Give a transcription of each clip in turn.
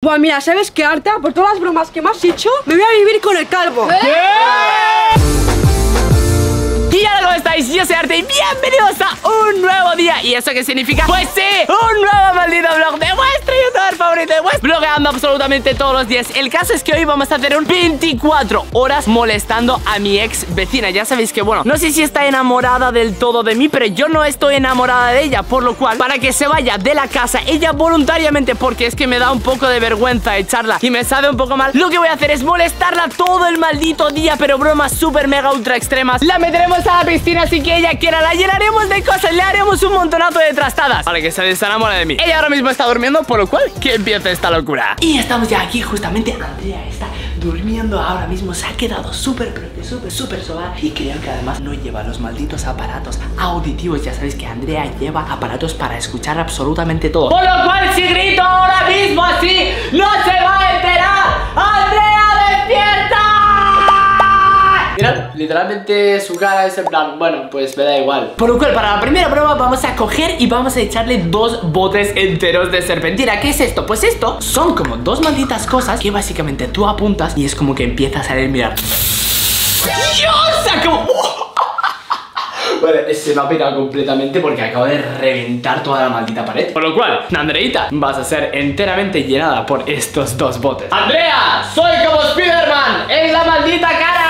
Buah, mira, ¿sabes qué, Arta? Por todas las bromas que me has hecho, me voy a vivir con el calvo. Ahora ¿cómo estáis? Yo soy Arte y bienvenidos a un nuevo día ¿Y eso qué significa? Pues sí, un nuevo maldito vlog de vuestro youtuber favorito de vuestro Blogueando absolutamente todos los días El caso es que hoy vamos a hacer un 24 horas molestando a mi ex vecina Ya sabéis que, bueno, no sé si está enamorada del todo de mí Pero yo no estoy enamorada de ella Por lo cual, para que se vaya de la casa ella voluntariamente Porque es que me da un poco de vergüenza echarla Y me sabe un poco mal Lo que voy a hacer es molestarla todo el maldito día Pero bromas súper mega ultra extremas La meteremos a la piscina así que ella quiera La llenaremos de cosas, le haremos un montonazo de trastadas. Para que se desenamore de mí. Ella ahora mismo está durmiendo, por lo cual que empiece esta locura. Y estamos ya aquí, justamente Andrea está durmiendo ahora mismo Se ha quedado súper, súper, súper sola. Y creo que además no lleva los malditos aparatos auditivos. Ya sabéis que Andrea lleva aparatos para escuchar absolutamente todo. Por lo cual si grito ahora mismo así, no se va a enterar. ¡Andrea, despierta! Mirad, literalmente su cara es en plan, bueno, pues me da igual Por lo cual, para la primera prueba vamos a coger y vamos a echarle dos botes enteros de serpentina ¿Qué es esto? Pues esto son como dos malditas cosas que básicamente tú apuntas y es como que empieza a salir, mirad ¡Dios! Acabo... Vale, se me ha pegado completamente porque acabo de reventar toda la maldita pared Por lo cual, Andreita, vas a ser enteramente llenada por estos dos botes ¡Andrea! ¡Soy como Spiderman! ¡En la maldita cara!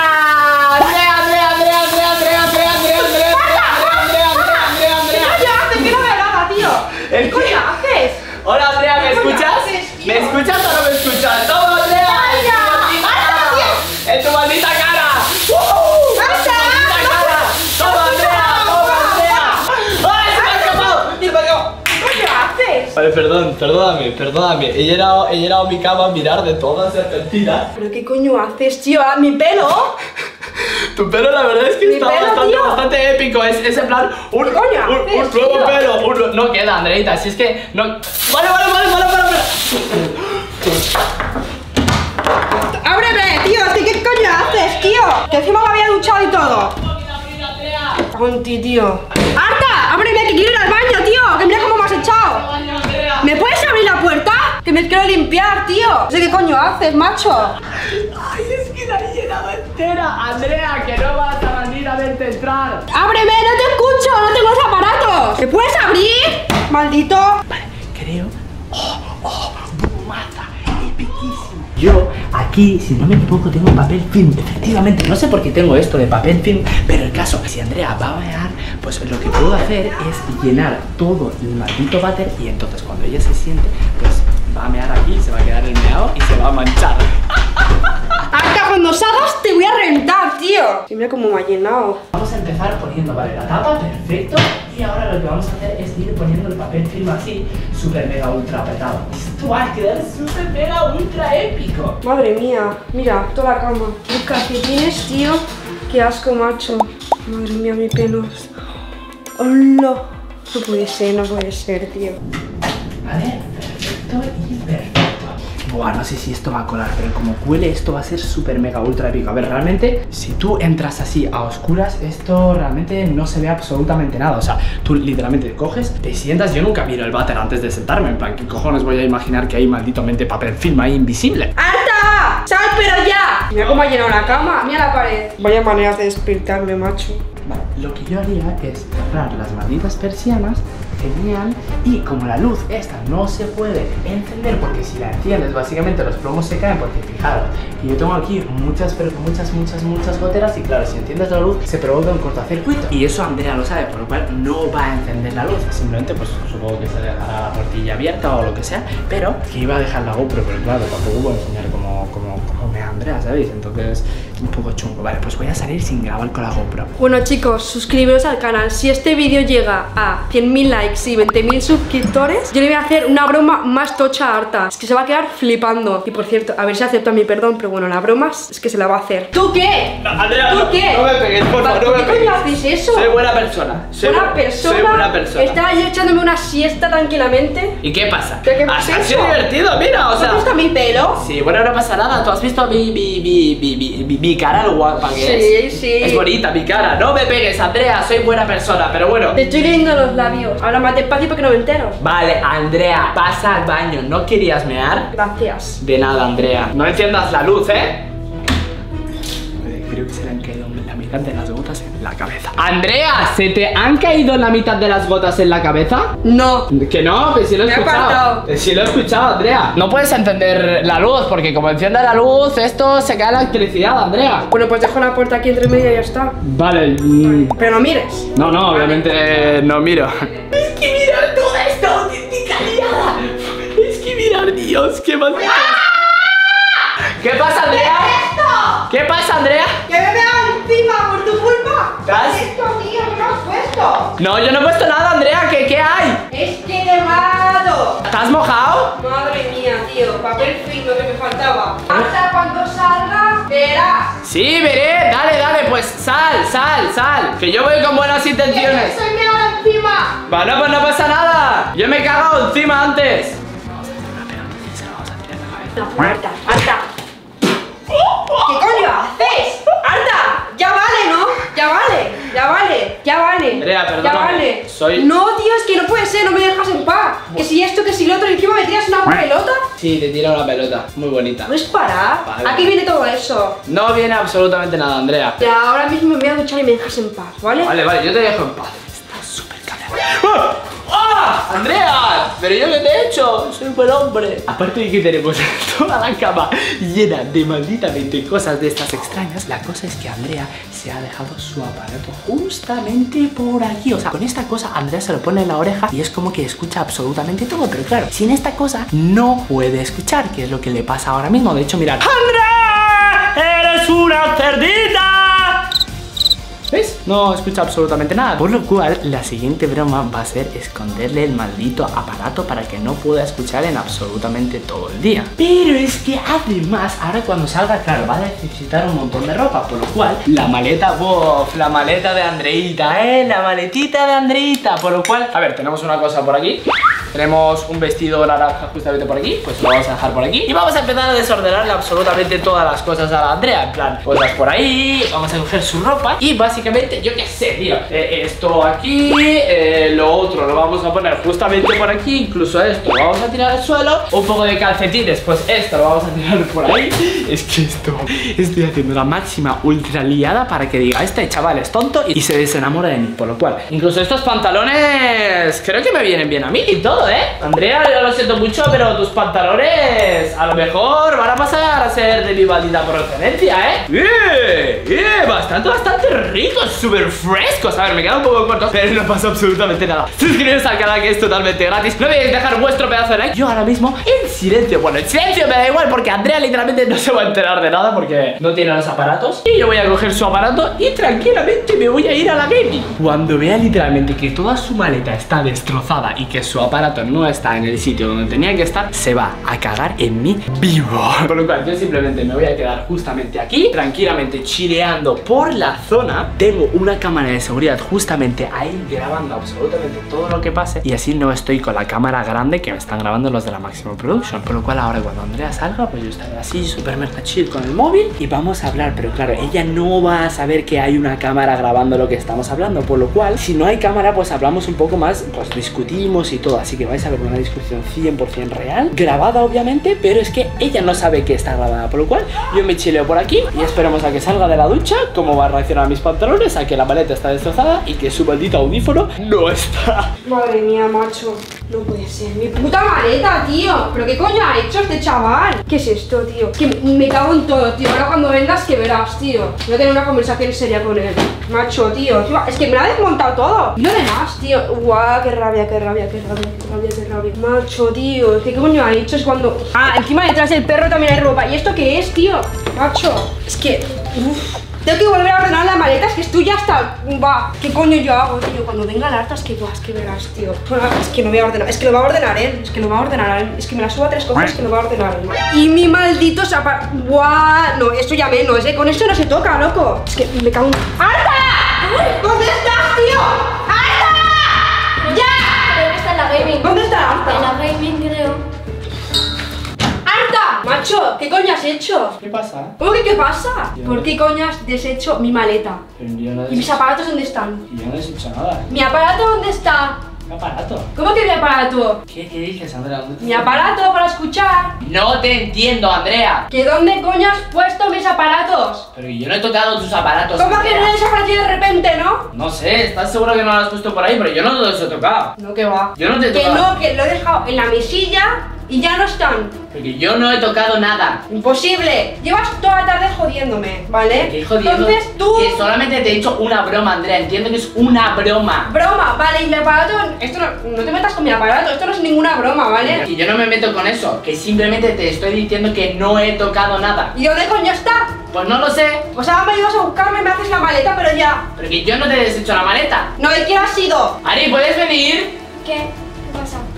¿Me escuchas o no me escuchas? ¡Toma, Andrea! ¡Calla! ¡En tu maldita ¡Anda, cara! ¡En tu maldita cara! ¡Uh! ¡En tu ¡Anda! maldita cara! ¡Toma, Andrea! ¡Toma, Andrea! ¡Ay, se me ha escapado! ¡Se me ha escapado! ¿Qué haces? Vale, perdón, perdóname, perdóname. He llenado, he llenado mi cama a mirar de todas serpentinas. ¿Pero qué coño haces, tío? ¿A mi pelo? Tu pelo, la verdad es que Mi está pelo, bastante, bastante épico. Es, es en plan un, ¿Qué coño un, haces, un nuevo pelo. un- no queda, Andreita. Si es que no. Vale, vale, vale, vale, vale. vale. ¡Ábreme, tío! ¿Es que ¿Qué coño haces, tío? Que encima me había duchado y todo. Conti, tío. ¡Arta! ¡Ábreme, que quiero ir al baño, tío! ¡Que mira cómo me has echado! ¿Me puedes abrir la puerta? Que me quiero limpiar, tío. No sé qué coño haces, macho. ¡Ay, que la he llenado entera! ¡Andrea, que no vas a venir a verte entrar! ¡Ábreme! ¡No te escucho! ¡No tengo los aparatos! ¿Me puedes abrir? Maldito. Vale, creo. ¡Oh, oh! ¡Brumaza! ¡Epiquísimo! Yo aquí, si no me equivoco, tengo papel film. Efectivamente, no sé por qué tengo esto de papel film, pero el caso, si Andrea va a mear, pues lo que puedo hacer es llenar todo el maldito váter y entonces cuando ella se siente, va a mear aquí, se va a quedar el meado y se va a manchar. Arta, cuando salgas te voy a reventar, tío. Sí, mira cómo me ha llenado. Vamos a empezar poniendo, vale, la tapa, perfecto. Y ahora lo que vamos a hacer es ir poniendo el papel film así, súper mega ultra apretado. Esto va a quedar súper mega ultra épico. Madre mía, mira, toda la cama. Qué calcetines, tío. Qué asco, macho. Madre mía, mi pelo. ¡Hola! No puede ser, no puede ser, tío. Vale, perfecto y perfecto. Buah, no sé si esto va a colar, pero como cuele esto va a ser súper mega ultra épico. A ver, realmente, si tú entras así a oscuras, esto realmente no se ve absolutamente nada. O sea, tú literalmente coges, te sientas. Yo nunca miro el váter antes de sentarme. En plan, ¿qué cojones voy a imaginar que hay malditamente papel film ahí invisible? ¡Arta! ¡Sal, pero ya! Mira cómo ha llenado la cama, mira la pared. Vaya manera de despertarme, macho. Lo que yo haría es cerrar las malditas persianas, genial, y como la luz esta no se puede encender porque si la enciendes básicamente los plomos se caen porque fijaros que yo tengo aquí muchas, pero muchas, muchas, muchas goteras y claro, si enciendes la luz se provoca un cortocircuito y eso Andrea lo sabe, por lo cual no va a encender la luz, simplemente pues supongo que se dejará la portilla abierta o lo que sea, pero que iba a dejar la GoPro, pero claro, tampoco puedo enseñar cómo, cómo, cómo me Andrea, ¿sabéis? Entonces, un poco chungo, vale, pues voy a salir sin grabar con la GoPro. Bueno chicos, suscribiros al canal. Si este vídeo llega a 100.000 likes y 20.000 suscriptores, yo le voy a hacer una broma más tocha a Arta. Es que se va a quedar flipando. Y por cierto, a ver si acepta mi perdón, pero bueno, la broma es que se la va a hacer. ¿Tú qué? Andrea, ¿Tú no, qué? no me pegues, por favor, no ¿Por me qué haces eso? Soy buena persona. Soy Buena bu- persona. Soy buena persona. Estaba yo echándome una siesta tranquilamente. ¿Y qué pasa? ¿Qué- qué ha, pasa ha sido divertido, mira, o ¿Te sea. gusta mi pelo? Sí, bueno, no pasa nada. ¿Tú has visto mi, mi, mi, mi, mi, mi- mi cara, lo guapa que Sí, es? sí. Es bonita mi cara. No me pegues, Andrea, soy buena persona, pero bueno. Te estoy leyendo los labios. Habla más despacio porque no me entero. Vale, Andrea, pasa al baño. ¿No querías mear? Gracias. De nada, Andrea. No enciendas la luz, ¿eh? Mitad de las gotas en la cabeza. Andrea, ¿se te han caído la mitad de las gotas en la cabeza? No. Que no, que sí lo he Me escuchado. Que sí lo he escuchado, Andrea. No puedes encender la luz, porque como enciende la luz, esto se cae la electricidad, Andrea. Bueno, pues dejo la puerta aquí entre medio y ya está. Vale. mm, Pero no mires. No, no, obviamente eh, no miro. Es que mirar toda esta auténtica liada. Es que mirar, Dios, qué mal. ¿Qué pasa, Andrea? ¿Qué pasa, Andrea? ¡Que me vean encima por tu ¿Qué has- Esto, tío, ¿qué me has puesto? No, yo no he puesto nada, Andrea. ¿Qué, qué hay? Es que. ¿Te has mojado? Madre mía, tío, papel fino que me faltaba. Hasta cuando salga, verás. Sí, veré. Dale, dale, pues sal, sal, sal. Que yo voy con buenas intenciones. ¡Estoy meado encima! Bueno, pues no pasa nada. Yo me he cagado encima antes. La puerta. ¿Qué coño haces? Arta, ya vale, ¿no? Ya vale, ya vale, ya vale. Andrea, Ya perdóname, vale. soy- No, tío, es que no puede ser, no me dejas en paz. Que si esto, que si lo otro, y encima me tiras una pelota. Sí, te tiro una pelota. Muy bonita. ¿Puedes parar? Vale. Aquí viene todo eso. No viene absolutamente nada, Andrea. Ya, ahora mismo me voy a duchar y me dejas en paz, ¿vale? Vale, vale, yo te dejo en paz. Estás súper cabreado. ¡Ah! ¡Andrea! ¿Pero yo qué te he hecho? Soy un buen hombre. Aparte de que tenemos toda la cama llena de malditamente cosas de estas extrañas, la cosa es que Andrea se ha dejado su aparato justamente por aquí. O sea, con esta cosa Andrea se lo pone en la oreja y es como que escucha absolutamente todo. Pero claro, sin esta cosa no puede escuchar, que es lo que le pasa ahora mismo. De hecho, mirad. ¡Andrea! ¡Eres una cerdita! ¿Ves? No escucha absolutamente nada. Por lo cual, la siguiente broma va a ser esconderle el maldito aparato para que no pueda escuchar en absolutamente todo el día. Pero es que además, ahora cuando salga, claro, va a necesitar un montón de ropa. Por lo cual, la maleta, bof, la maleta de Andreita, ¿eh? La maletita de Andreita. Por lo cual, a ver, tenemos una cosa por aquí. Tenemos un vestido naranja justamente por aquí, pues lo vamos a dejar por aquí. Y vamos a empezar a desordenarle absolutamente todas las cosas a la Andrea. En plan, cosas por ahí, vamos a coger su ropa y básicamente, yo qué sé, tío. eh, esto aquí, eh, lo otro lo vamos a poner justamente por aquí, incluso esto lo vamos a tirar al suelo. Un poco de calcetines, pues esto lo vamos a tirar por ahí. Es que esto, estoy haciendo la máxima ultra liada para que diga, este chaval es tonto y se desenamora de mí. Por lo cual, incluso estos pantalones creo que me vienen bien a mí y todo, ¿eh? Andrea, yo lo siento mucho, pero tus pantalones a lo mejor van a pasar a ser de mi maldita procedencia, ¿eh? ¡Eh! ¡Eh! Bastante, bastante ricos, súper frescos. A ver, me quedan un poco cortos, pero no pasa absolutamente nada. Suscribiros al canal que es totalmente gratis. No olvidéis dejar vuestro pedazo de like. Yo ahora mismo en silencio. Bueno, en silencio me da igual porque Andrea literalmente no se va a enterar de nada porque no tiene los aparatos. Y yo voy a coger su aparato y tranquilamente me voy a ir a la gaming. Cuando vea literalmente que toda su maleta está destrozada y que su aparato no está en el sitio donde tenía que estar, se va a cagar en mí vivo. Por lo cual yo simplemente me voy a quedar justamente aquí, tranquilamente chileando por la zona. Tengo una cámara de seguridad justamente ahí grabando absolutamente todo lo que pase y así no estoy con la cámara grande que me están grabando los de la Maximum Production. Por lo cual ahora cuando Andrea salga, pues yo estaré así súper mega chill con el móvil y vamos a hablar. Pero claro, ella no va a saber que hay una cámara grabando lo que estamos hablando. Por lo cual, si no hay cámara, pues hablamos un poco más, pues discutimos y todo. Así que vais a ver una discusión 100% real, grabada obviamente, pero es que ella no sabe que está grabada. Por lo cual, yo me chileo por aquí y esperemos a que salga de la ducha, cómo va a reaccionar a mis pantalones, a que la maleta está destrozada y que su maldito audífono no está. Madre mía, macho. No puede ser. Mi puta maleta, tío. ¿Pero qué coño ha hecho este chaval? ¿Qué es esto, tío? Que me cago en todo, tío. Ahora cuando vengas que verás, tío. Voy a tener una conversación seria con él. Macho, tío. Es que me lo ha desmontado todo. Y lo demás, tío. Guau, qué rabia, qué rabia, qué rabia, rabia, qué rabia. Macho, tío. ¿Qué coño ha hecho? Es cuando. Ah, encima detrás del perro también hay ropa. ¿Y esto qué es, tío? Macho. Es que. Tengo que volver a ordenar la maleta, es que esto ya está. Va, ¿qué coño yo hago, tío? Cuando venga la harta es que, buah, es que verás, tío. Es que no voy a ordenar, es que lo va a ordenar él, es que lo va a ordenar. Es que me la suba tres cosas, es que lo va a ordenar él. Y mi maldito zapa. Buah, no, esto ya menos, eh. Con esto no se toca, loco. Es que me cago en. ¡Arta! ¿Dónde estás, tío? Gaming. ¿Dónde está En la Arta? gaming creo. ¡Arta! Macho, ¿qué coño has hecho? ¿Qué pasa? ¿Cómo que qué pasa? ¿Por qué coño has deshecho mi maleta? Yo no ¿Y mis aparatos dónde están? yo no he hecho nada. ¿Mi aparato dónde está? ¿Un aparato? ¿Cómo que mi aparato? ¿Qué, qué dices, Andrea? ¿Dónde Mi aparato para escuchar. No te entiendo, Andrea. ¿Que dónde coño has puesto mis aparatos? Pero yo no he tocado tus aparatos. ¿Cómo que no he desaparecido de repente, no? Sé, ¿estás seguro que no lo has puesto por ahí? Pero yo no los he tocado. No, que va. Yo no te he Que tocado. no, que lo he dejado en la mesilla y ya no están. Porque yo no he tocado nada. Imposible. Llevas toda la tarde jodiéndome, ¿vale? ¿Qué jodiendo? Entonces tú. Que solamente te he hecho una broma, Andrea. Entiendo que es una broma. Broma, vale, y mi aparato. Esto no, no te metas con mi aparato, esto no es ninguna broma, ¿vale? Y yo no me meto con eso. Que simplemente te estoy diciendo que no he tocado nada. ¿Y dónde coño está? Pues no lo sé. Pues ahora me ibas a buscarme, me haces la maleta, pero ya. Pero que yo no te he deshecho la maleta. No, ¿y quién ha sido? Ari, ¿puedes venir? ¿Qué?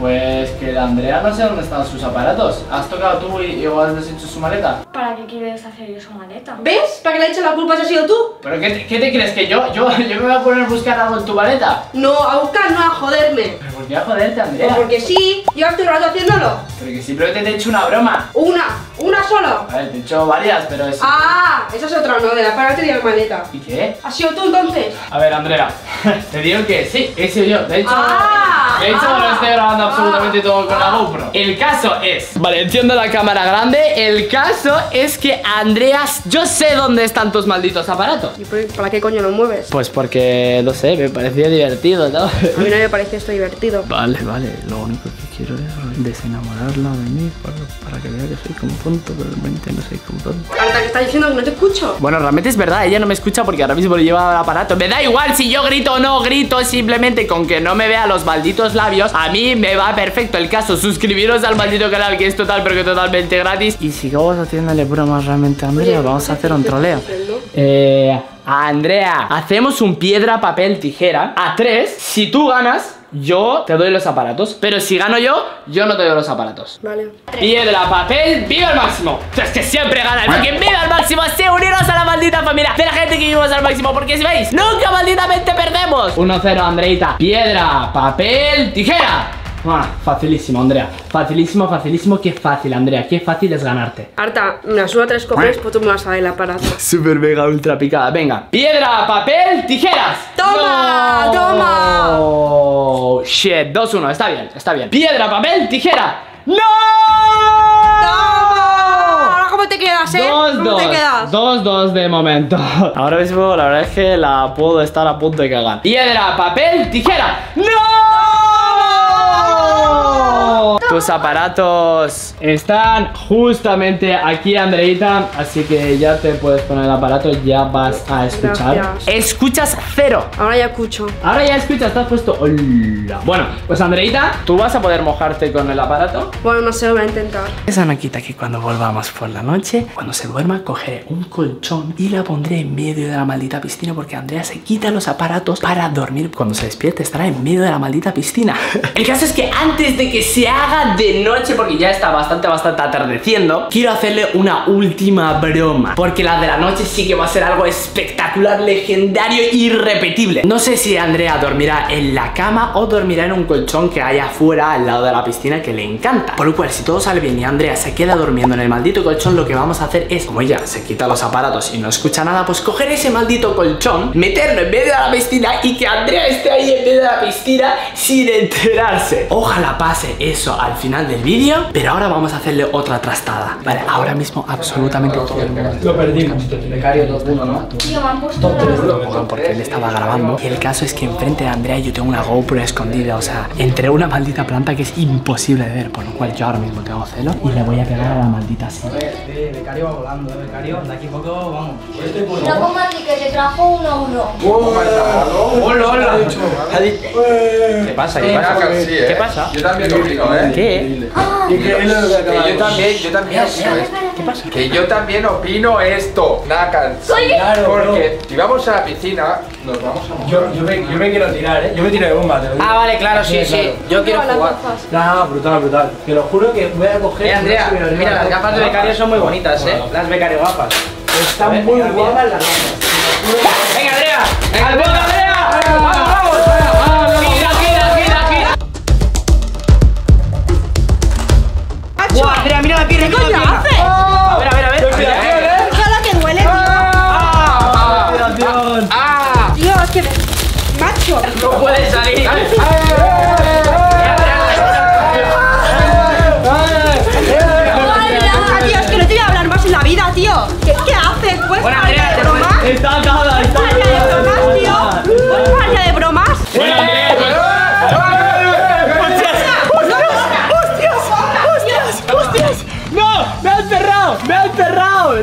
¿Qué? Pues que la Andrea no sé dónde están sus aparatos. ¿Has tocado tú y igual has deshecho su maleta? ¿Para qué quieres hacer yo su maleta? ¿Ves? ¿Para que le eches la culpa si has sido tú? ¿Pero qué te, qué te crees? ¿Que yo, yo, yo me voy a poner a buscar algo en tu maleta? No, a buscar, no a joderme. ¿Pero por qué a joderte, Pues Andrea? porque sí, llevas el rato haciéndolo. Pero que simplemente te he hecho una broma. Una, una solo. A ver, te he hecho varias, pero es... Ah, esa es otra, no, del aparato y de la maleta. ¿Y qué? ¿Has sido tú entonces? A ver, Andrea, te digo que sí, he sido yo. De hecho, Ah, de hecho ah, lo estoy grabando absolutamente todo con la. GoPro. El caso es... Vale, enciendo la cámara grande. El caso es que, Andreas, yo sé dónde están tus malditos aparatos. ¿Y para qué coño lo mueves? Pues porque, no sé, me parecía divertido, ¿no? A mí no me parece esto divertido. Vale, vale, lo único que quiero es desenamorarla de mí para, para que vea que soy como tonto, pero realmente no soy como tonto. Ahorita que estás diciendo que no te escucho. Bueno, realmente es verdad, ella no me escucha porque ahora mismo le lleva el aparato. Me da igual si yo grito o no grito, simplemente con que no me vea los malditos labios, a mí me va perfecto. El caso, suscribiros al maldito canal que es total, pero que totalmente gratis. Y sigamos haciéndole bromas realmente a Andrea, vamos a hacer un troleo. Eh, Andrea, hacemos un piedra, papel, tijera a tres. Si tú ganas, yo te doy los aparatos. Pero si gano yo, yo no te doy los aparatos. Vale. Piedra, papel, viva al máximo. Es que siempre gana. Porque viva al máximo. Sí, uniros a la maldita familia de la gente que vivimos al máximo. Porque si veis, nunca malditamente perdemos. 1-0, Andreita. Piedra, papel, tijera. Ah, facilísimo, Andrea. Facilísimo, facilísimo. Qué fácil, Andrea. Qué fácil es ganarte. Harta, me suba tres cojones, pues tú me vas a dar el aparato. Super mega ultra picada. Venga. Piedra, papel, tijeras. ¡Toma! No. ¡Toma! Shit, 2-1. Está bien, está bien. Piedra, papel, tijera. ¡No! ¡Toma! Ahora cómo te quedas, ¿eh? Dos, ¿Cómo dos, te quedas? dos, dos de momento. Ahora mismo la verdad es que la puedo estar a punto de cagar. Piedra, papel, tijera. ¡No! Tus aparatos están justamente aquí, Andreita. Así que ya te puedes poner el aparato, ya vas a escuchar. Gracias. Escuchas cero. Ahora ya escucho. Ahora ya escuchas, estás puesto. Hola. Bueno, pues Andreita, tú vas a poder mojarte con el aparato. Bueno, no sé, lo voy a intentar. Esa no quita que cuando volvamos por la noche, cuando se duerma, cogeré un colchón y la pondré en medio de la maldita piscina porque Andrea se quita los aparatos para dormir. Cuando se despierte estará en medio de la maldita piscina. El caso es que antes de que se haga de noche, porque ya está bastante, bastante atardeciendo, quiero hacerle una última broma. Porque la de la noche sí que va a ser algo espectacular, legendario, irrepetible. No sé si Andrea dormirá en la cama o dormirá en un colchón que hay afuera al lado de la piscina que le encanta. Por lo cual, si todo sale bien y Andrea se queda durmiendo en el maldito colchón, lo que vamos a hacer es, como ella se quita los aparatos y no escucha nada, pues coger ese maldito colchón, meterlo en medio de la piscina y que Andrea esté ahí en medio de la piscina sin enterarse. Ojalá pase eso al final del vídeo, pero ahora vamos a hacerle otra trastada. Vale, ahora mismo absolutamente todo el mundo. Lo perdimos. Becario 2-1, ¿no? Tío, me han puesto porque él estaba grabando. Y el caso es que enfrente de Andrea yo tengo una GoPro escondida, o sea, entre una maldita planta que es imposible de ver, por lo cual yo ahora mismo tengo celo y le voy a pegar a la maldita silla. Becario va volando, ¿eh? Becario, de aquí a poco, vamos. No como a ti que te trajo uno uno. Hola, hola. ¿Qué pasa? ¿Qué pasa? ¿eh? ¿Qué pasa? Yo también ¿eh? Que yo también, yo también opino esto. ¿Qué pasa? Que yo también opino esto, Nakan. Porque si vamos a la piscina, nos vamos a. Yo, yo, me, yo me quiero tirar, ¿eh? Yo me tiro de bomba, te lo digo. Ah, vale, claro, sí, sí. Yo quiero jugar. No, no, brutal, brutal. Te lo juro que voy a coger. Eh, Andrea, mira, las gafas de becario son muy bonitas, eh. Las becario gafas. Están muy guapas las gafas. ¡Venga, Andrea! ¡Al bote, Andrea! Andrea, mira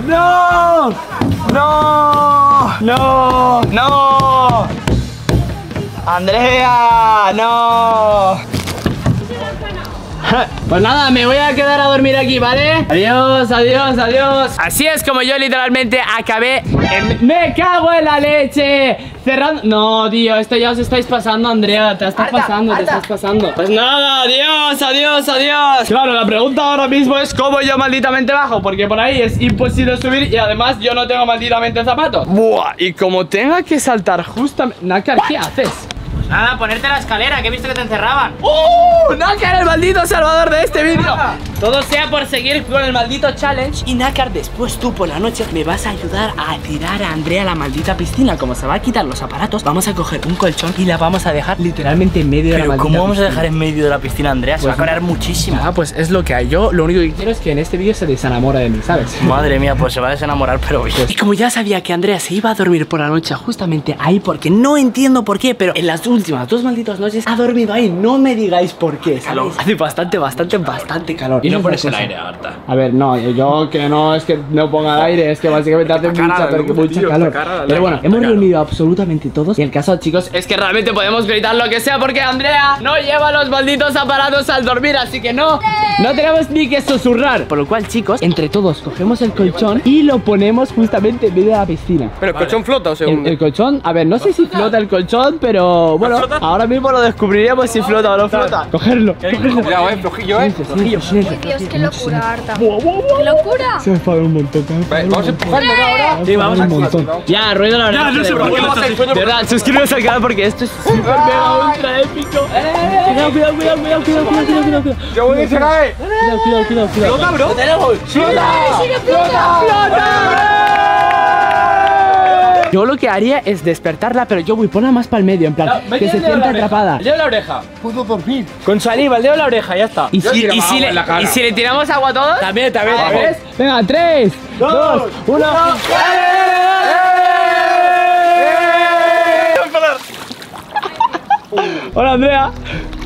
¡No! ¡No! ¡No! ¡No! ¡Andrea! ¡No! Pues nada, me voy a quedar a dormir aquí, ¿vale? Adiós, adiós, adiós. Así es como yo literalmente acabé en... ¡Me cago en la leche! Cerrando... No, tío, esto ya os estáis pasando, Andrea Te estás pasando, te estás pasando. Pues nada, adiós, adiós, adiós. Claro, la pregunta ahora mismo es cómo yo malditamente bajo Porque por ahí es imposible subir Y además yo no tengo malditamente zapatos. Buah, y como tenga que saltar justamente... Nakar, ¿qué haces? Nada, ponerte la escalera, que he visto que te encerraban. ¡Uh! Nakar, el maldito salvador de este vídeo. Todo sea por seguir con el maldito challenge. Y Nakar, después tú por la noche me vas a ayudar a tirar a Andrea a la maldita piscina. Como se va a quitar los aparatos, vamos a coger un colchón y la vamos a dejar literalmente en medio de la ¿cómo vamos a dejar en medio de la piscina, Andrea? Se va a caer muchísimo. Ah, pues es lo que hay. Yo lo único que quiero es que en este vídeo se desenamora de mí, ¿sabes? Madre mía, pues se va a desenamorar, pero bien. Y como ya sabía que Andrea se iba a dormir por la noche justamente ahí, porque no entiendo por qué, pero en las últimas dos malditas noches ha dormido ahí. No me digáis por qué. ¿sabes? Hace bastante, bastante, bastante calor. Y no pones el aire, Arta. A ver, no, yo que no es que no ponga el aire, es que básicamente hace cara mucha, pero mucha tío, calor. Pero bueno, hemos reunido absolutamente todos. Y el caso, chicos, es que realmente podemos gritar lo que sea porque Andrea no lleva los malditos aparatos al dormir, así que no, no tenemos ni que susurrar. Por lo cual, chicos, entre todos cogemos el colchón y lo ponemos justamente en medio de la piscina. Pero el colchón flota o se El, hunde. el colchón, a ver, no sé si flota el colchón, pero bueno, ahora mismo lo descubriremos si flota o no flota. Cogerlo, cogerlo. Cuidado, eh, flojillo, eh. Dios, qué locura, Arda. ¡Qué locura! Se enfadó un montón. vamos a empujarlo ahora. Sí, vamos a empujarlo. Ya, ruido la verdad. Ya, no sé por qué De verdad, suscríbete al canal porque esto es súper mega ultra épico. Eh, eh, eh. Cuidado, cuidado, cuidado, cuidado, cuidado, cuidado, cuidado. Yo voy a cae. Cuidado, cuidado, cuidado. ¡Flota, bro! ¡Flota! ¡Flota! ¡Flota! Yo lo que haría es despertarla, pero yo voy ponla más para el medio, en plan, que se sienta atrapada. El dedo en la oreja. Puedo dormir. Con saliva, el dedo en la oreja, ya está. Y si, y le, y si tiramos agua a todos, También, también, ¿ves? también. Venga, 3, 2, 1. Hola Andrea,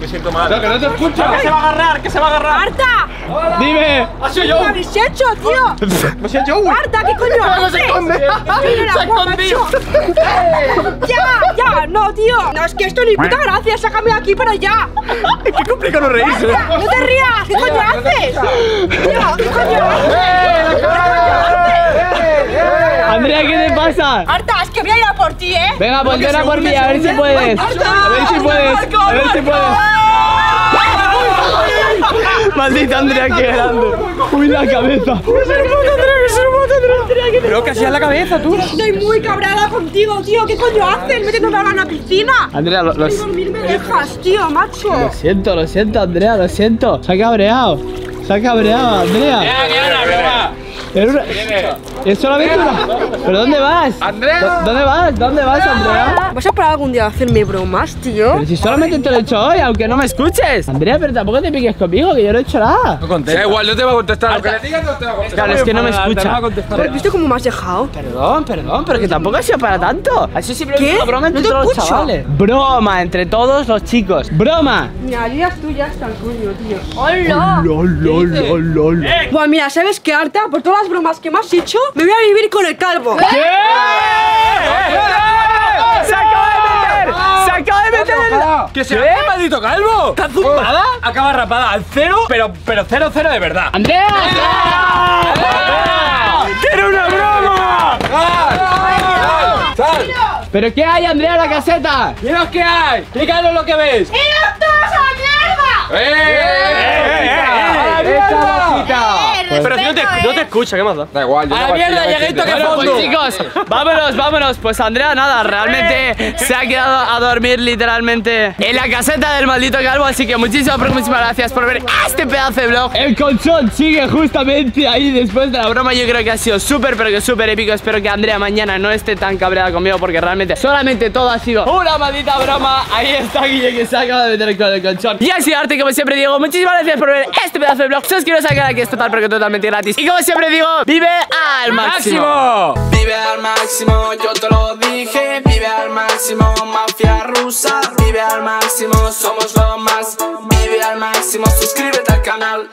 Me siento mal. No, que no te escucha. Que se va a agarrar, que se va a agarrar. ¡Arta! dime. Ha sido ¿Qué habéis hecho, tío? Me siento yo, güey. ¡Arta, qué coño haces! ¡Mira, Se macho! ¡Ya, ya! ¡No, tío! No, es que esto ni puta gracia. Sácame de aquí para allá. Qué complicado no reírse. ¡No te rías! ¿Qué coño haces? Tío, ¿qué coño haces? ¿Qué coño haces? Andrea, ¿qué te pasa? Arta, es que voy a ir a por ti, ¿eh? Venga, pues ven a por mí, a ver si puedes. A ver si puedes, a ver si puedes. Maldita Andrea, qué grande. Uy, la cabeza. Pero que hacía la cabeza, tú. Estoy muy cabreada contigo, tío. ¿Qué coño haces? Métete a la piscina. Andrea, lo, lo- Sin dormir me dejas, tío, macho. lo siento, lo siento, Andrea, lo siento. Se ha cabreado. Se ha cabreado, Andrea. Era una- Es solamente una. ¿Pero dónde vas? Andrea. ¿Dó- ¿Dónde vas? ¿Dónde vas, Andrea? ¿Vas a parar algún día a hacerme bromas, tío? Pero si solamente te lo he hecho hoy, aunque no me escuches. Andrea, pero tampoco te piques conmigo, que yo no he hecho nada. Da igual, no te va a contestar. Lo que le digas no te va a contestar. Claro, es que no me escucha. ¿Pero has visto cómo me has dejado? Perdón, perdón, pero que tampoco ha sido para tanto. Ha sido simplemente ¿Qué? una broma entre No todos los chavales. Broma entre todos los chicos. Broma. Mira, yo ya estoy ya hasta el coño, tío. ¡Hola! Bueno, mira, ¿sabes qué, Arta? Por todas las bromas que me has hecho, me voy a vivir con el calvo. ¿Qué? ¡Se acaba de meter! ¡Se acaba de meter! en- ¿Qué se hace, maldito calvo? ¿Está zumbada? Acaba rapada al cero, pero, pero cero, cero de verdad. ¡Andrea! ¡Que era una broma! ¡Sal! ¡Sal! ¿Pero qué hay, Andrea, en la caseta? ¡Mira qué hay! ¡Explícanos lo que ves! ¡Eh! ¡Esta bolsita! Pero si no te, no te escucha, ¿qué más da? Da igual, yo ¡A no la a mierda, lleguito, que fondo! pues chicos, vámonos, vámonos. Pues Andrea, nada, realmente se ha quedado a dormir literalmente en la caseta del maldito calvo. Así que muchísimas, pero muchísimas gracias por ver este pedazo de vlog. El colchón sigue justamente ahí después de la broma. Yo creo que ha sido súper, pero que súper épico. Espero que Andrea mañana no esté tan cabreada conmigo porque realmente solamente todo ha sido una maldita broma. Ahí está Guille que se acaba de meter con el colchón. Y así arte, como siempre digo, muchísimas gracias por ver este pedazo de vlog. Suscribiros al canal que es total, pero que totalmente gratis. Y como siempre digo, vive al máximo. ¡Máximo! Vive al máximo, yo te lo dije. Vive al máximo, mafia rusa. Vive al máximo, somos lo más. Vive al máximo, suscríbete al canal.